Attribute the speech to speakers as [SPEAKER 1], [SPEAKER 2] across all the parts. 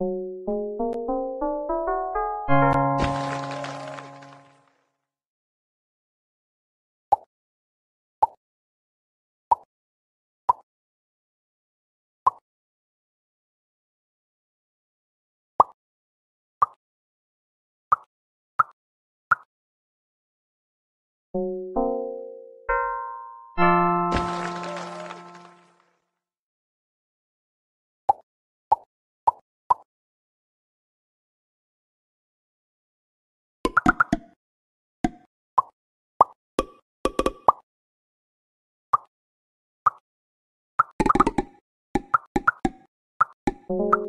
[SPEAKER 1] Thank you thank you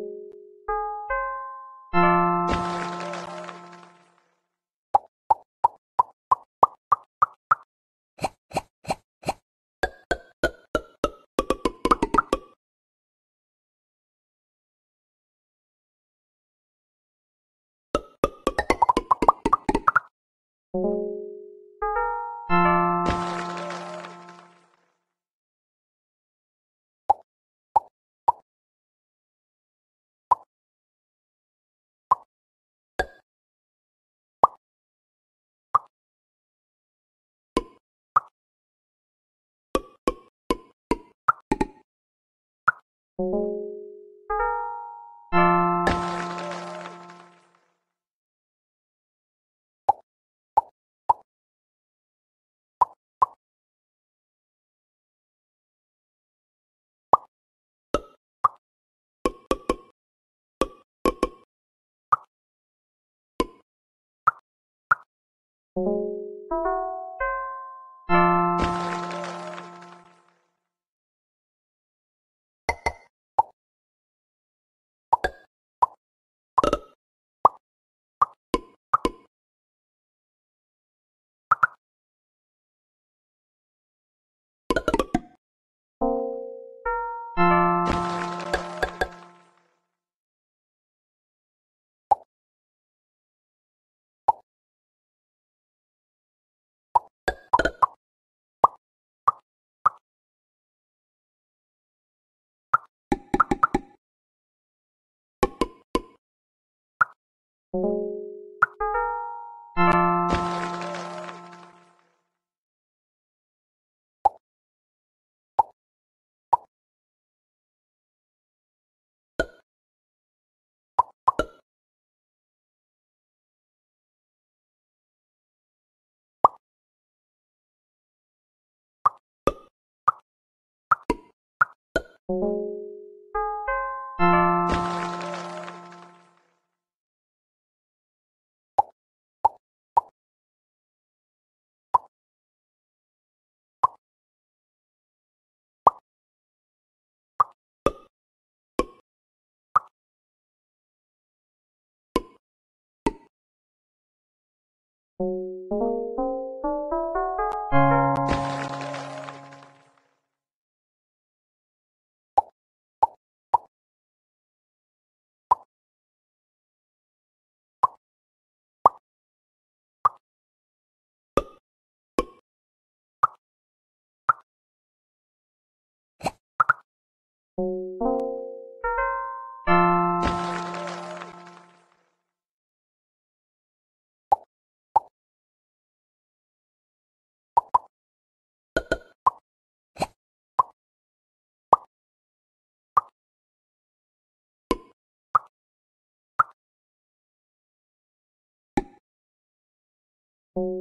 [SPEAKER 1] you you you